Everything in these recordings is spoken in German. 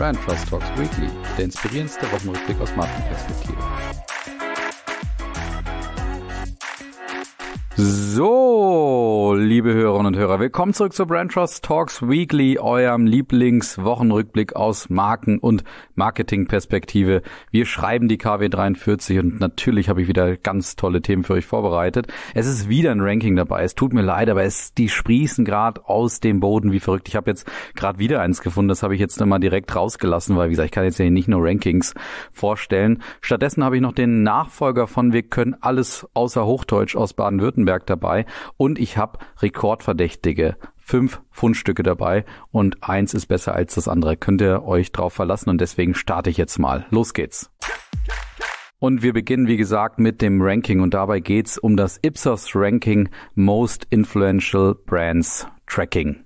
Brand Trust Talks Weekly, der inspirierendste Wochenrückblick aus Markenperspektive. So, liebe Hörerinnen und Hörer, willkommen zurück zu Brand Trust Talks Weekly, eurem Lieblingswochenrückblick aus Marken- und Marketingperspektive. Wir schreiben die KW 43 und natürlich habe ich wieder ganz tolle Themen für euch vorbereitet. Es ist wieder ein Ranking dabei. Es tut mir leid, aber es die sprießen gerade aus dem Boden wie verrückt. Ich habe jetzt gerade wieder eins gefunden, das habe ich jetzt mal direkt rausgelassen, weil wie gesagt, ich kann jetzt ja nicht nur Rankings vorstellen. Stattdessen habe ich noch den Nachfolger von Wir können alles außer Hochdeutsch aus Baden-Württemberg Nürnberg dabei und ich habe Rekordverdächtige. Fünf Fundstücke dabei und eins ist besser als das andere. Könnt ihr euch drauf verlassen und deswegen starte ich jetzt mal. Los geht's. Und wir beginnen, wie gesagt, mit dem Ranking und dabei geht's um das Ipsos Ranking Most Influential Brands Tracking.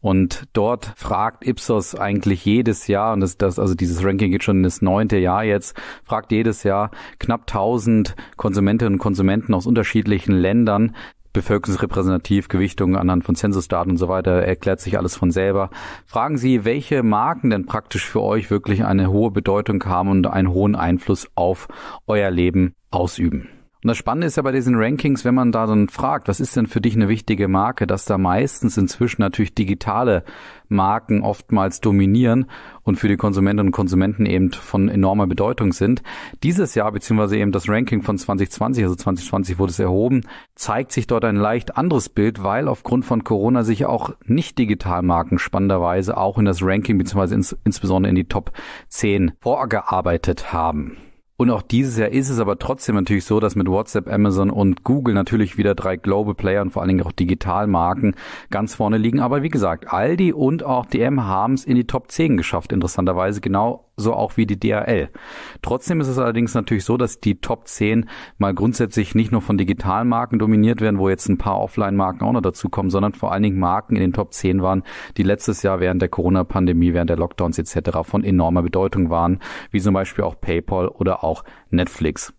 Und dort fragt Ipsos eigentlich jedes Jahr, und das, das, also dieses Ranking geht schon in das neunte Jahr jetzt, fragt jedes Jahr knapp 1000 Konsumentinnen und Konsumenten aus unterschiedlichen Ländern, bevölkerungsrepräsentativ, Gewichtungen anhand von Zensusdaten und so weiter, erklärt sich alles von selber. Fragen Sie, welche Marken denn praktisch für euch wirklich eine hohe Bedeutung haben und einen hohen Einfluss auf euer Leben ausüben. Und das Spannende ist ja bei diesen Rankings, wenn man da dann fragt, was ist denn für dich eine wichtige Marke, dass da meistens inzwischen natürlich digitale Marken oftmals dominieren und für die Konsumentinnen und Konsumenten eben von enormer Bedeutung sind. Dieses Jahr, beziehungsweise eben das Ranking von 2020, also 2020 wurde es erhoben, zeigt sich dort ein leicht anderes Bild, weil aufgrund von Corona sich auch nicht Digitalmarken spannenderweise auch in das Ranking, beziehungsweise ins, insbesondere in die Top 10 vorgearbeitet haben. Und auch dieses Jahr ist es aber trotzdem natürlich so, dass mit WhatsApp, Amazon und Google natürlich wieder drei Global Player und vor allen Dingen auch Digitalmarken ganz vorne liegen. Aber wie gesagt, Aldi und auch DM haben es in die Top 10 geschafft, interessanterweise genau so auch wie die DHL. Trotzdem ist es allerdings natürlich so, dass die Top 10 mal grundsätzlich nicht nur von Digitalmarken dominiert werden, wo jetzt ein paar Offline-Marken auch noch dazukommen, sondern vor allen Dingen Marken in den Top 10 waren, die letztes Jahr während der Corona-Pandemie, während der Lockdowns etc. von enormer Bedeutung waren, wie zum Beispiel auch PayPal oder auch Netflix.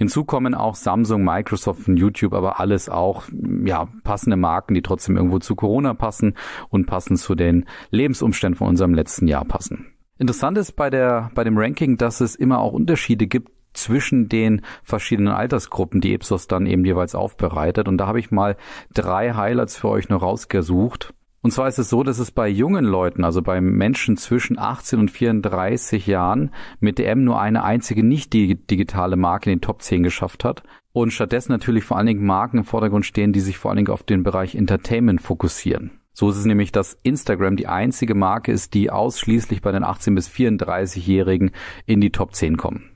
Hinzu kommen auch Samsung, Microsoft und YouTube, aber alles auch ja, passende Marken, die trotzdem irgendwo zu Corona passen und passen zu den Lebensumständen von unserem letzten Jahr passen. Interessant ist bei der, bei dem Ranking, dass es immer auch Unterschiede gibt zwischen den verschiedenen Altersgruppen, die Ipsos dann eben jeweils aufbereitet. Und da habe ich mal drei Highlights für euch noch rausgesucht. Und zwar ist es so, dass es bei jungen Leuten, also bei Menschen zwischen 18 und 34 Jahren, mit DM nur eine einzige nicht digitale Marke in den Top 10 geschafft hat. Und stattdessen natürlich vor allen Dingen Marken im Vordergrund stehen, die sich vor allen Dingen auf den Bereich Entertainment fokussieren. So ist es nämlich, dass Instagram die einzige Marke ist, die ausschließlich bei den 18 bis 34-Jährigen in die Top 10 kommen.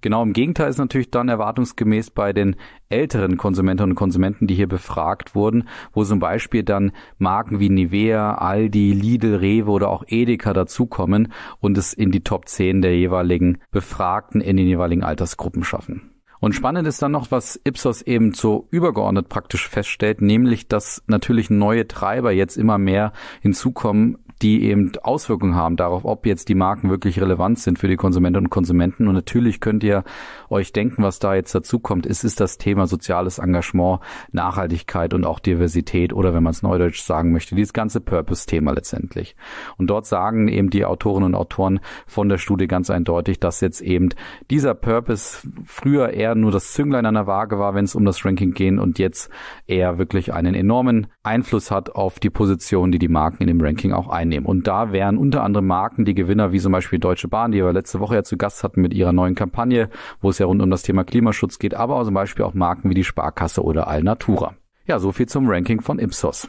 Genau im Gegenteil ist natürlich dann erwartungsgemäß bei den älteren Konsumentinnen und Konsumenten, die hier befragt wurden, wo zum Beispiel dann Marken wie Nivea, Aldi, Lidl, Rewe oder auch Edeka dazukommen und es in die Top 10 der jeweiligen Befragten in den jeweiligen Altersgruppen schaffen. Und spannend ist dann noch, was Ipsos eben so übergeordnet praktisch feststellt, nämlich, dass natürlich neue Treiber jetzt immer mehr hinzukommen, die eben Auswirkungen haben darauf, ob jetzt die Marken wirklich relevant sind für die Konsumentinnen und Konsumenten. Und natürlich könnt ihr euch denken, was da jetzt dazu kommt. Es ist das Thema soziales Engagement, Nachhaltigkeit und auch Diversität oder wenn man es neudeutsch sagen möchte, dieses ganze Purpose-Thema letztendlich. Und dort sagen eben die Autorinnen und Autoren von der Studie ganz eindeutig, dass jetzt eben dieser Purpose früher eher nur das Zünglein an der Waage war, wenn es um das Ranking geht und jetzt eher wirklich einen enormen Einfluss hat auf die Position, die die Marken in dem Ranking auch einnehmen. Und da wären unter anderem Marken die Gewinner, wie zum Beispiel Deutsche Bahn, die wir letzte Woche ja zu Gast hatten mit ihrer neuen Kampagne, wo es ja rund um das Thema Klimaschutz geht, aber zum Beispiel auch Marken wie die Sparkasse oder Alnatura. Ja, so viel zum Ranking von Ipsos.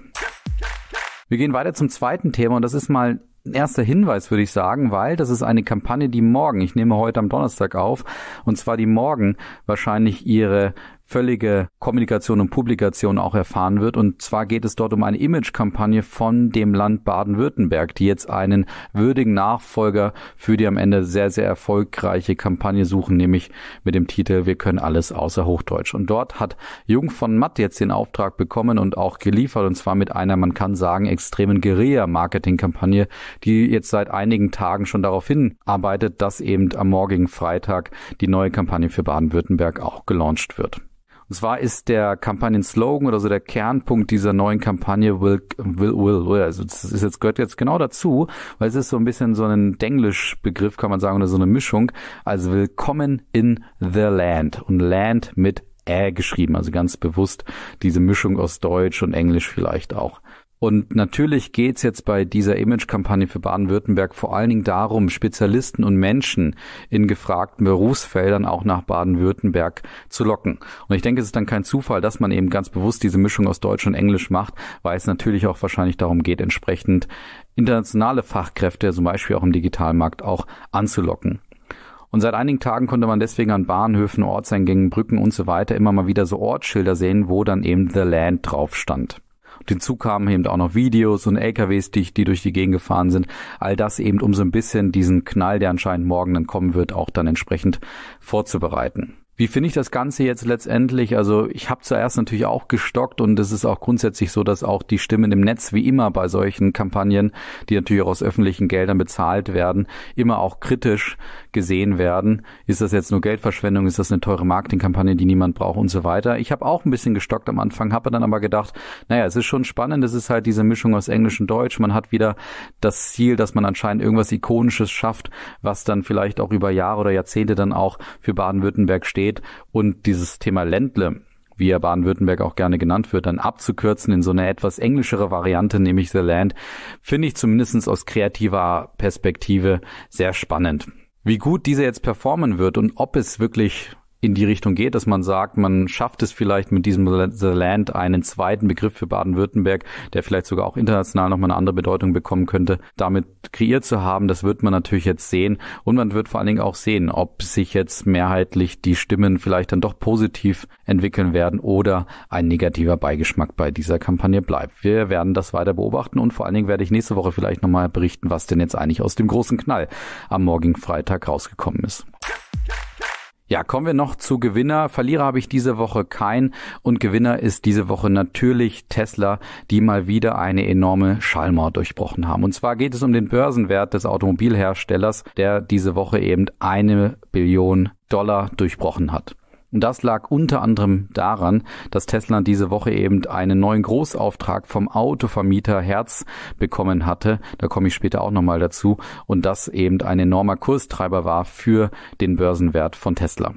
Wir gehen weiter zum zweiten Thema und das ist mal erster Hinweis, würde ich sagen, weil das ist eine Kampagne, die morgen, ich nehme heute am Donnerstag auf, und zwar die morgen wahrscheinlich ihre völlige Kommunikation und Publikation auch erfahren wird. Und zwar geht es dort um eine Image-Kampagne von dem Land Baden-Württemberg, die jetzt einen würdigen Nachfolger für die am Ende sehr, sehr erfolgreiche Kampagne suchen, nämlich mit dem Titel Wir können alles außer Hochdeutsch. Und dort hat Jung von Matt jetzt den Auftrag bekommen und auch geliefert, und zwar mit einer, man kann sagen, extremen Guerilla-Marketing-Kampagne, die jetzt seit einigen Tagen schon darauf hinarbeitet, dass eben am morgigen Freitag die neue Kampagne für Baden-Württemberg auch gelauncht wird. Und zwar ist der Kampagnen-Slogan oder so der Kernpunkt dieser neuen Kampagne will, will, will, also das ist jetzt, gehört jetzt genau dazu, weil es ist so ein bisschen so ein Denglisch-Begriff, kann man sagen, oder so eine Mischung. Also willkommen in the land und Land mit Ä geschrieben, also ganz bewusst diese Mischung aus Deutsch und Englisch vielleicht auch. Und natürlich geht's jetzt bei dieser Image-Kampagne für Baden-Württemberg vor allen Dingen darum, Spezialisten und Menschen in gefragten Berufsfeldern auch nach Baden-Württemberg zu locken. Und ich denke, es ist dann kein Zufall, dass man eben ganz bewusst diese Mischung aus Deutsch und Englisch macht, weil es natürlich auch wahrscheinlich darum geht, entsprechend internationale Fachkräfte, zum Beispiel auch im Digitalmarkt, auch anzulocken. Und seit einigen Tagen konnte man deswegen an Bahnhöfen, Ortseingängen, Brücken und so weiter immer mal wieder so Ortsschilder sehen, wo dann eben The Land drauf stand. Hinzu kamen eben auch noch Videos und LKWs, die, die durch die Gegend gefahren sind. All das eben, um so ein bisschen diesen Knall, der anscheinend morgen dann kommen wird, auch dann entsprechend vorzubereiten. Wie finde ich das Ganze jetzt letztendlich? Also ich habe zuerst natürlich auch gestockt und es ist auch grundsätzlich so, dass auch die Stimmen im Netz, wie immer bei solchen Kampagnen, die natürlich auch aus öffentlichen Geldern bezahlt werden, immer auch kritisch gesehen werden. Ist das jetzt nur Geldverschwendung? Ist das eine teure Marketingkampagne, die niemand braucht und so weiter? Ich habe auch ein bisschen gestockt am Anfang, habe dann aber gedacht, naja, es ist schon spannend, es ist halt diese Mischung aus Englisch und Deutsch. Man hat wieder das Ziel, dass man anscheinend irgendwas Ikonisches schafft, was dann vielleicht auch über Jahre oder Jahrzehnte dann auch für Baden-Württemberg steht und dieses Thema Ländle wie er Baden-Württemberg auch gerne genannt wird, dann abzukürzen in so eine etwas englischere Variante, nämlich The Land, finde ich zumindest aus kreativer Perspektive sehr spannend. Wie gut diese jetzt performen wird und ob es wirklich in die Richtung geht, dass man sagt, man schafft es vielleicht mit diesem The Land einen zweiten Begriff für Baden-Württemberg, der vielleicht sogar auch international nochmal eine andere Bedeutung bekommen könnte, damit kreiert zu haben. Das wird man natürlich jetzt sehen und man wird vor allen Dingen auch sehen, ob sich jetzt mehrheitlich die Stimmen vielleicht dann doch positiv entwickeln werden oder ein negativer Beigeschmack bei dieser Kampagne bleibt. Wir werden das weiter beobachten und vor allen Dingen werde ich nächste Woche vielleicht nochmal berichten, was denn jetzt eigentlich aus dem großen Knall am morgigen Freitag rausgekommen ist. Ja, kommen wir noch zu Gewinner. Verlierer habe ich diese Woche kein und Gewinner ist diese Woche natürlich Tesla, die mal wieder eine enorme Schallmauer durchbrochen haben. Und zwar geht es um den Börsenwert des Automobilherstellers, der diese Woche eben eine Billion Dollar durchbrochen hat. Und das lag unter anderem daran, dass Tesla diese Woche eben einen neuen Großauftrag vom Autovermieter Herz bekommen hatte. Da komme ich später auch nochmal dazu. Und das eben ein enormer Kurstreiber war für den Börsenwert von Tesla.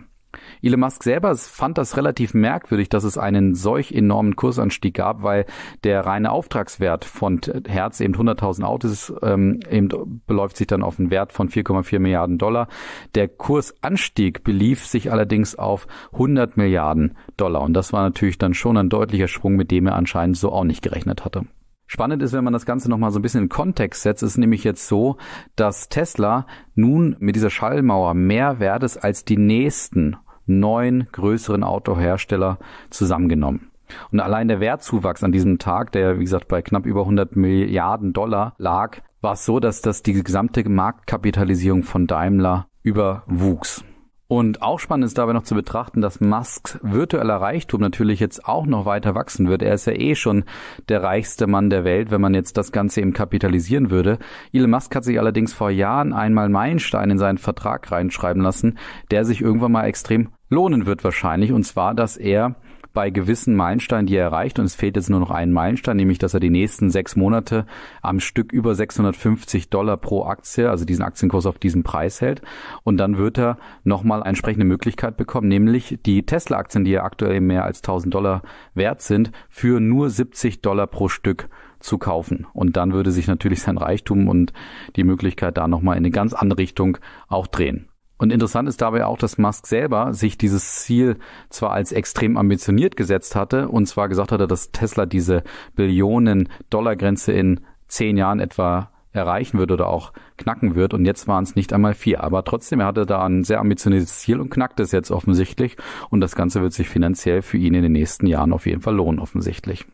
Elon Musk selber fand das relativ merkwürdig, dass es einen solch enormen Kursanstieg gab, weil der reine Auftragswert von Herz eben 100.000 Autos ähm, eben beläuft sich dann auf einen Wert von 4,4 Milliarden Dollar. Der Kursanstieg belief sich allerdings auf 100 Milliarden Dollar und das war natürlich dann schon ein deutlicher Sprung, mit dem er anscheinend so auch nicht gerechnet hatte. Spannend ist, wenn man das Ganze nochmal so ein bisschen in Kontext setzt, ist nämlich jetzt so, dass Tesla nun mit dieser Schallmauer mehr wert ist als die nächsten neun größeren Autohersteller zusammengenommen. Und allein der Wertzuwachs an diesem Tag, der wie gesagt bei knapp über 100 Milliarden Dollar lag, war es so, dass das die gesamte Marktkapitalisierung von Daimler überwuchs. Und auch spannend ist dabei noch zu betrachten, dass Musks virtueller Reichtum natürlich jetzt auch noch weiter wachsen wird. Er ist ja eh schon der reichste Mann der Welt, wenn man jetzt das Ganze eben kapitalisieren würde. Elon Musk hat sich allerdings vor Jahren einmal Meilenstein in seinen Vertrag reinschreiben lassen, der sich irgendwann mal extrem lohnen wird wahrscheinlich. Und zwar, dass er bei gewissen Meilensteinen, die er erreicht, und es fehlt jetzt nur noch ein Meilenstein, nämlich dass er die nächsten sechs Monate am Stück über 650 Dollar pro Aktie, also diesen Aktienkurs auf diesem Preis hält. Und dann wird er nochmal eine entsprechende Möglichkeit bekommen, nämlich die Tesla-Aktien, die ja aktuell mehr als 1000 Dollar wert sind, für nur 70 Dollar pro Stück zu kaufen. Und dann würde sich natürlich sein Reichtum und die Möglichkeit da nochmal in eine ganz andere Richtung auch drehen. Und interessant ist dabei auch, dass Musk selber sich dieses Ziel zwar als extrem ambitioniert gesetzt hatte, und zwar gesagt hatte, dass Tesla diese Billionen-Dollar-Grenze in zehn Jahren etwa erreichen wird oder auch knacken wird. Und jetzt waren es nicht einmal vier. Aber trotzdem, er hatte da ein sehr ambitioniertes Ziel und knackt es jetzt offensichtlich. Und das Ganze wird sich finanziell für ihn in den nächsten Jahren auf jeden Fall lohnen, offensichtlich.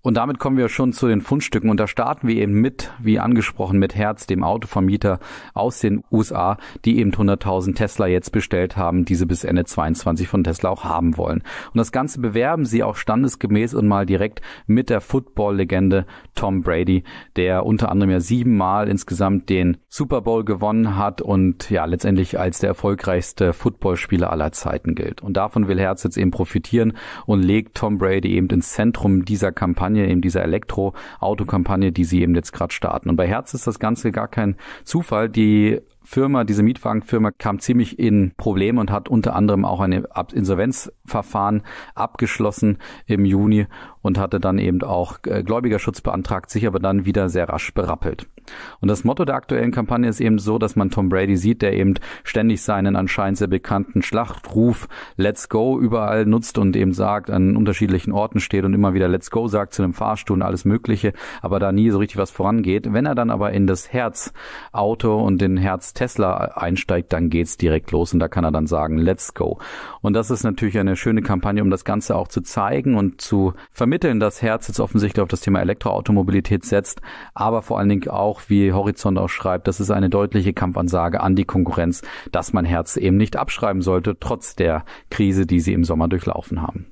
Und damit kommen wir schon zu den Fundstücken und da starten wir eben mit, wie angesprochen, mit Herz, dem Autovermieter aus den USA, die eben 100.000 Tesla jetzt bestellt haben, diese bis Ende 22 von Tesla auch haben wollen. Und das Ganze bewerben sie auch standesgemäß und mal direkt mit der Football-Legende Tom Brady, der unter anderem ja siebenmal insgesamt den Super Bowl gewonnen hat und ja letztendlich als der erfolgreichste Footballspieler aller Zeiten gilt. Und davon will Herz jetzt eben profitieren und legt Tom Brady eben ins Zentrum dieser Kampagne Kampagne, eben dieser Elektroauto-Kampagne, die sie eben jetzt gerade starten. Und bei Herz ist das Ganze gar kein Zufall. Die Firma, diese Mietwagenfirma kam ziemlich in Probleme und hat unter anderem auch ein Insolvenzverfahren abgeschlossen im Juni und hatte dann eben auch äh, Gläubigerschutz beantragt, sich aber dann wieder sehr rasch berappelt. Und das Motto der aktuellen Kampagne ist eben so, dass man Tom Brady sieht, der eben ständig seinen anscheinend sehr bekannten Schlachtruf Let's Go überall nutzt und eben sagt, an unterschiedlichen Orten steht und immer wieder Let's Go sagt zu einem Fahrstuhl und alles Mögliche, aber da nie so richtig was vorangeht. Wenn er dann aber in das Herz-Auto und den Herz Tesla einsteigt, dann geht's direkt los und da kann er dann sagen, let's go. Und das ist natürlich eine schöne Kampagne, um das Ganze auch zu zeigen und zu vermitteln, dass Herz jetzt offensichtlich auf das Thema Elektroautomobilität setzt, aber vor allen Dingen auch, wie Horizont auch schreibt, das ist eine deutliche Kampfansage an die Konkurrenz, dass man Herz eben nicht abschreiben sollte, trotz der Krise, die sie im Sommer durchlaufen haben.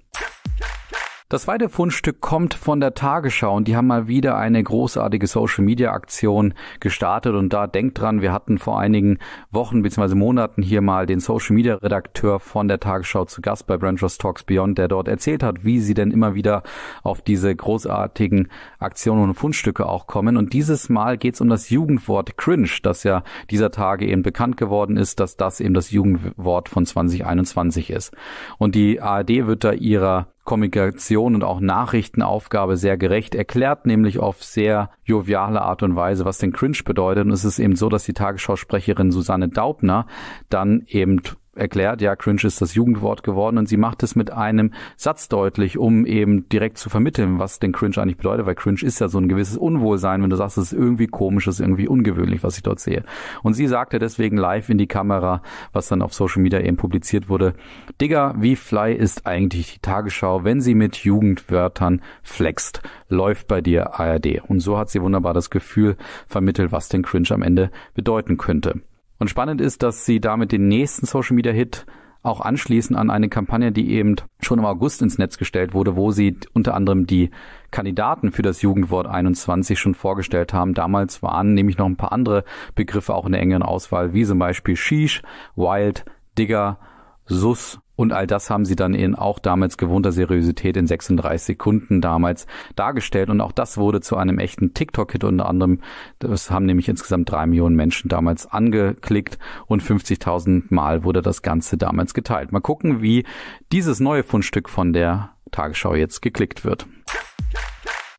Das zweite Fundstück kommt von der Tagesschau und die haben mal wieder eine großartige Social Media Aktion gestartet und da denkt dran, wir hatten vor einigen Wochen bzw. Monaten hier mal den Social Media Redakteur von der Tagesschau zu Gast bei Branchos Talks Beyond, der dort erzählt hat, wie sie denn immer wieder auf diese großartigen Aktionen und Fundstücke auch kommen und dieses Mal geht es um das Jugendwort cringe, das ja dieser Tage eben bekannt geworden ist, dass das eben das Jugendwort von 2021 ist. Und die ARD wird da ihrer Kommunikation und auch Nachrichtenaufgabe sehr gerecht erklärt, nämlich auf sehr joviale Art und Weise, was denn Cringe bedeutet. Und es ist eben so, dass die Tagesschausprecherin Susanne Daubner dann eben erklärt, ja, cringe ist das Jugendwort geworden und sie macht es mit einem Satz deutlich, um eben direkt zu vermitteln, was denn cringe eigentlich bedeutet, weil cringe ist ja so ein gewisses Unwohlsein, wenn du sagst, es ist irgendwie komisch, es ist irgendwie ungewöhnlich, was ich dort sehe. Und sie sagte deswegen live in die Kamera, was dann auf Social Media eben publiziert wurde, Digga, wie fly ist eigentlich die Tagesschau, wenn sie mit Jugendwörtern flext? Läuft bei dir ARD. Und so hat sie wunderbar das Gefühl vermittelt, was denn cringe am Ende bedeuten könnte. Und spannend ist, dass sie damit den nächsten Social Media Hit auch anschließen an eine Kampagne, die eben schon im August ins Netz gestellt wurde, wo sie unter anderem die Kandidaten für das Jugendwort 21 schon vorgestellt haben. Damals waren nämlich noch ein paar andere Begriffe auch in der engeren Auswahl, wie zum Beispiel Sheesh, Wild, Digger, Sus und all das haben sie dann in auch damals gewohnter Seriosität in 36 Sekunden damals dargestellt. Und auch das wurde zu einem echten TikTok-Hit unter anderem. Das haben nämlich insgesamt drei Millionen Menschen damals angeklickt und 50.000 Mal wurde das Ganze damals geteilt. Mal gucken, wie dieses neue Fundstück von der Tagesschau jetzt geklickt wird.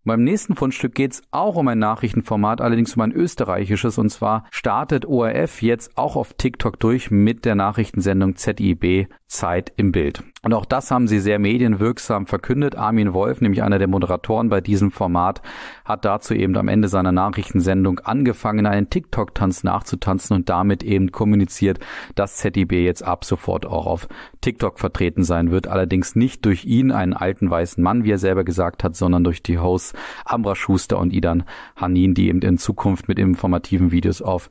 Beim nächsten Fundstück geht es auch um ein Nachrichtenformat, allerdings um ein österreichisches. Und zwar startet ORF jetzt auch auf TikTok durch mit der Nachrichtensendung ZIB Zeit im Bild. Und auch das haben sie sehr medienwirksam verkündet. Armin Wolf, nämlich einer der Moderatoren bei diesem Format, hat dazu eben am Ende seiner Nachrichtensendung angefangen, einen TikTok-Tanz nachzutanzen und damit eben kommuniziert, dass ZDB jetzt ab sofort auch auf TikTok vertreten sein wird. Allerdings nicht durch ihn, einen alten weißen Mann, wie er selber gesagt hat, sondern durch die Hosts Ambra Schuster und Idan Hanin, die eben in Zukunft mit informativen Videos auf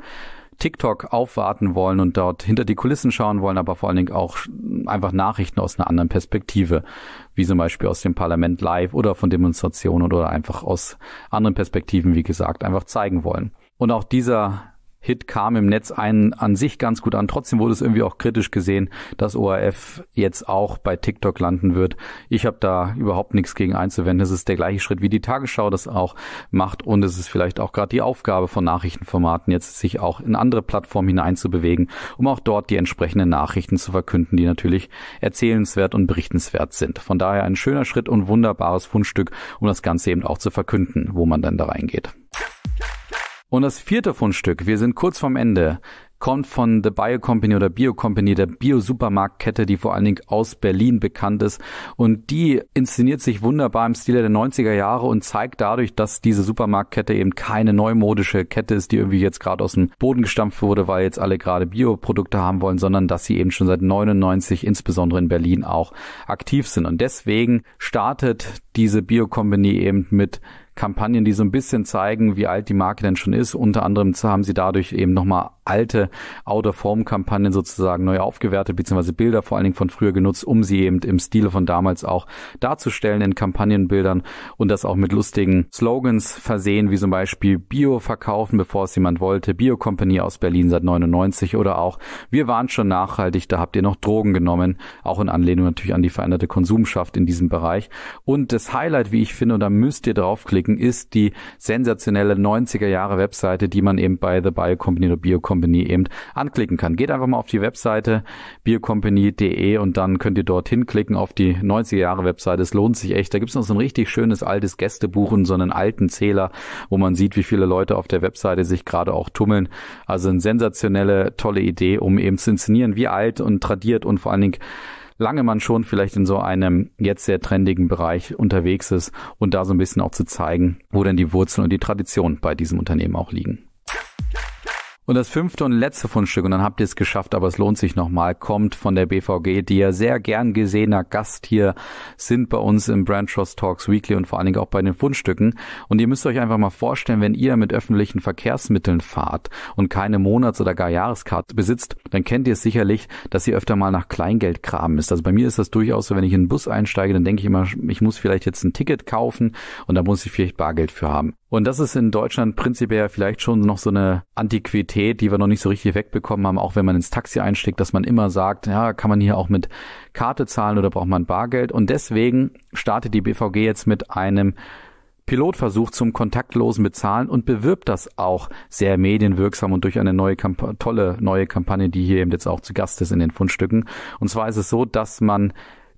TikTok aufwarten wollen und dort hinter die Kulissen schauen wollen, aber vor allen Dingen auch einfach Nachrichten aus einer anderen Perspektive, wie zum Beispiel aus dem Parlament live oder von Demonstrationen oder einfach aus anderen Perspektiven, wie gesagt, einfach zeigen wollen. Und auch dieser Hit kam im Netz einen an sich ganz gut an. Trotzdem wurde es irgendwie auch kritisch gesehen, dass ORF jetzt auch bei TikTok landen wird. Ich habe da überhaupt nichts gegen einzuwenden. Es ist der gleiche Schritt, wie die Tagesschau das auch macht. Und es ist vielleicht auch gerade die Aufgabe von Nachrichtenformaten, jetzt sich auch in andere Plattformen hineinzubewegen, um auch dort die entsprechenden Nachrichten zu verkünden, die natürlich erzählenswert und berichtenswert sind. Von daher ein schöner Schritt und wunderbares Fundstück, um das Ganze eben auch zu verkünden, wo man dann da reingeht. Und das vierte Fundstück, wir sind kurz vorm Ende, kommt von The Bio Company oder Bio Company, der Bio-Supermarktkette, die vor allen Dingen aus Berlin bekannt ist. Und die inszeniert sich wunderbar im Stil der 90er Jahre und zeigt dadurch, dass diese Supermarktkette eben keine neumodische Kette ist, die irgendwie jetzt gerade aus dem Boden gestampft wurde, weil jetzt alle gerade Bioprodukte haben wollen, sondern dass sie eben schon seit 99 insbesondere in Berlin auch aktiv sind. Und deswegen startet diese Bio Company eben mit Kampagnen, die so ein bisschen zeigen, wie alt die Marke denn schon ist. Unter anderem haben sie dadurch eben nochmal alte Out-of-Home-Kampagnen sozusagen neu aufgewertet, beziehungsweise Bilder vor allen Dingen von früher genutzt, um sie eben im Stile von damals auch darzustellen in Kampagnenbildern und das auch mit lustigen Slogans versehen, wie zum Beispiel Bio verkaufen, bevor es jemand wollte, Bio Company aus Berlin seit 99 oder auch Wir waren schon nachhaltig, da habt ihr noch Drogen genommen, auch in Anlehnung natürlich an die veränderte Konsumschaft in diesem Bereich. Und das Highlight, wie ich finde, und da müsst ihr draufklicken, ist die sensationelle 90er Jahre Webseite, die man eben bei The Bio oder Bio eben anklicken kann. Geht einfach mal auf die Webseite biercompany.de und dann könnt ihr dorthin klicken auf die 90er Jahre Webseite. Es lohnt sich echt. Da gibt es noch so ein richtig schönes altes Gästebuch und so einen alten Zähler, wo man sieht, wie viele Leute auf der Webseite sich gerade auch tummeln. Also eine sensationelle, tolle Idee, um eben zu inszenieren, wie alt und tradiert und vor allen Dingen lange man schon vielleicht in so einem jetzt sehr trendigen Bereich unterwegs ist und da so ein bisschen auch zu zeigen, wo denn die Wurzeln und die Tradition bei diesem Unternehmen auch liegen. Und das fünfte und letzte Fundstück, und dann habt ihr es geschafft, aber es lohnt sich nochmal, kommt von der BVG, die ja sehr gern gesehener Gast hier sind bei uns im Brand Trust Talks Weekly und vor allen Dingen auch bei den Fundstücken. Und ihr müsst euch einfach mal vorstellen, wenn ihr mit öffentlichen Verkehrsmitteln fahrt und keine Monats- oder gar Jahreskarte besitzt, dann kennt ihr es sicherlich, dass ihr öfter mal nach Kleingeld graben müsst. Also bei mir ist das durchaus so, wenn ich in den Bus einsteige, dann denke ich immer, ich muss vielleicht jetzt ein Ticket kaufen und da muss ich vielleicht Bargeld für haben. Und das ist in Deutschland prinzipiell vielleicht schon noch so eine Antiquität, die wir noch nicht so richtig wegbekommen haben, auch wenn man ins Taxi einsteckt, dass man immer sagt, ja, kann man hier auch mit Karte zahlen oder braucht man Bargeld? Und deswegen startet die BVG jetzt mit einem Pilotversuch zum kontaktlosen Bezahlen und bewirbt das auch sehr medienwirksam und durch eine neue Kamp tolle neue Kampagne, die hier eben jetzt auch zu Gast ist in den Fundstücken. Und zwar ist es so, dass man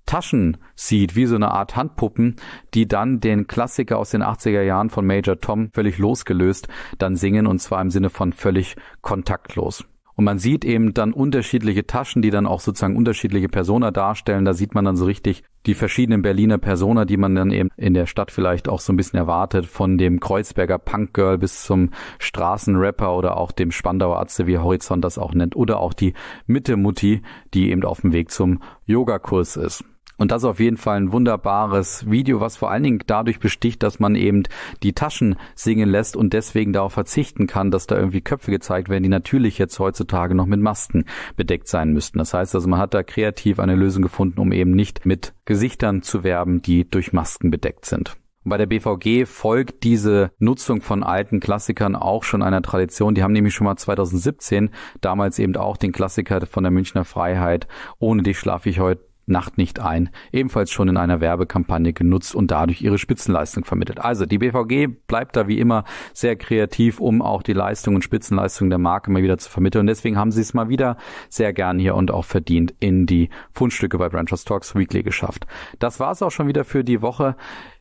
Taschen sieht, wie so eine Art Handpuppen, die dann den Klassiker aus den 80er Jahren von Major Tom völlig losgelöst dann singen und zwar im Sinne von völlig kontaktlos. Und man sieht eben dann unterschiedliche Taschen, die dann auch sozusagen unterschiedliche Persona darstellen. Da sieht man dann so richtig die verschiedenen Berliner Persona, die man dann eben in der Stadt vielleicht auch so ein bisschen erwartet, von dem Kreuzberger Punkgirl bis zum Straßenrapper oder auch dem Spandauer Atze, wie Horizont das auch nennt, oder auch die Mitte-Mutti, die eben auf dem Weg zum Yogakurs ist. Und das ist auf jeden Fall ein wunderbares Video, was vor allen Dingen dadurch besticht, dass man eben die Taschen singen lässt und deswegen darauf verzichten kann, dass da irgendwie Köpfe gezeigt werden, die natürlich jetzt heutzutage noch mit Masken bedeckt sein müssten. Das heißt also, man hat da kreativ eine Lösung gefunden, um eben nicht mit Gesichtern zu werben, die durch Masken bedeckt sind. Bei der BVG folgt diese Nutzung von alten Klassikern auch schon einer Tradition. Die haben nämlich schon mal 2017 damals eben auch den Klassiker von der Münchner Freiheit Ohne dich schlafe ich heute Nacht nicht ein, ebenfalls schon in einer Werbekampagne genutzt und dadurch ihre Spitzenleistung vermittelt. Also die BVG bleibt da wie immer sehr kreativ, um auch die Leistung und Spitzenleistung der Marke mal wieder zu vermitteln. Und deswegen haben sie es mal wieder sehr gern hier und auch verdient in die Fundstücke bei Branchers Talks Weekly geschafft. Das war's auch schon wieder für die Woche.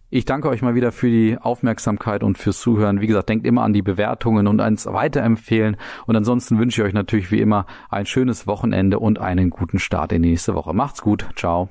Ich danke euch mal wieder für die Aufmerksamkeit und fürs Zuhören. Wie gesagt, denkt immer an die Bewertungen und ans Weiterempfehlen. Und ansonsten wünsche ich euch natürlich wie immer ein schönes Wochenende und einen guten Start in die nächste Woche. Macht's gut. Ciao.